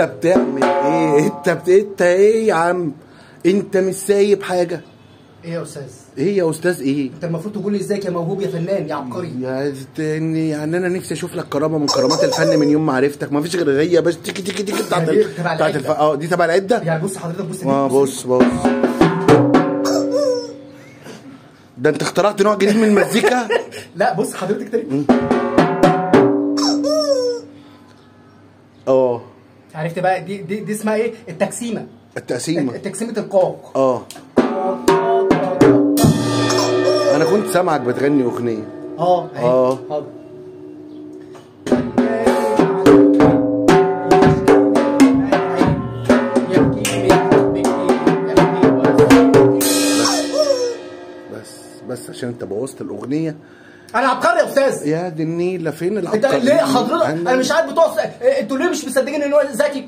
انت بتعمل إيه؟ انت بت... انت إيه يا عم؟ انت مش سايب حاجة. إيه يا أستاذ؟ إيه يا أستاذ؟ إيه؟ انت المفروض تقول لي ازيك يا موهوب يا فنان يا عبقري؟ يا تاني يعني أنا نفسي أشوف لك كرامة من كرامات الفن من يوم ما عرفتك. ما فيش غير هي بس. تيجي تيجي تيجي بتاعت ال- تبع بتاعت. الف... آه دي تبع العدة؟ يعني بص حضرتك بص آه بص بص. ده انت اخترعت نوع جديد من المزيكا؟ لا بص حضرتك تاني. آه. عرفت بقى؟ دي دي, دي اسمها إيه؟ التقسيمه التقسيمة. تقسيمه القاف آه. أنا كنت سامعك بتغني أغنية. آه آه. حاضر. بس بس عشان أنت بوظت الأغنية أنا عبقري يا أستاذ. يا دي النيله فين انت العبقري ليه حضرتك؟ أنا مش عارف بتوع أنتوا ليه مش مصدقين ان هو ذكي؟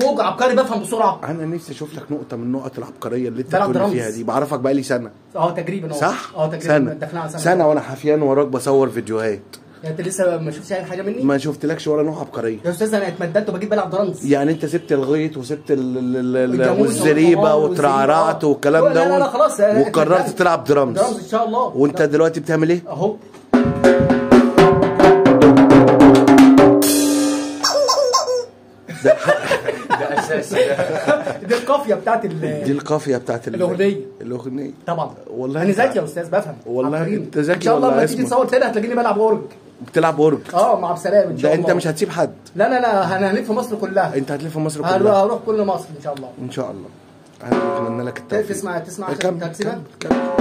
فوق عبقري بفهم بسرعة. أنا نفسي أشوف لك نقطة من نقط العبقرية اللي أنت بتقول. فيها دي. بعرفك بقالي سنة. آه تقريبا. آه صح؟ آه تقريبا. سنة. سنة, سنة وأنا حفيان وراك بصور فيديوهات. يعني انت لسه ما شفتش اي حاجة مني؟ ما شفتلكش ولا نوع عبقرية. يا أستاذ أنا اتمدنت وبجيت بلعب درامز. يعني انت سبت الغيط وسبت ال- ال- ال- الجاموسة والزريبة والحمار وترعرعت. والكلام لا، لا، ده لا، خلاص، وقررت. تلعب drums. drums إن شاء الله. وانت دلوقتي بتعمل إيه؟ أهو. ده أساسي. دي القافية بتاعت ال دي القافية بتاعت ال- الأغنية. الأغنية. طبعا. والله أنا ذكي يا أستاذ بفهم. والله. انت ذكي إن شاء الله لما تيجي. تصور تاني هتلاقيني بلعب أورج. بتلعب اورج آه مع عب سلام إن شاء ده الله. انت مش هتسيب حد. لا لا لا أنا هلف مصر كلها. أنت هتلف مصر كلها. هروح كل مصر إن شاء الله. إن شاء الله. أنا اتمنى لك التوفيق. تسمع تسمع تسمع كمل كمل.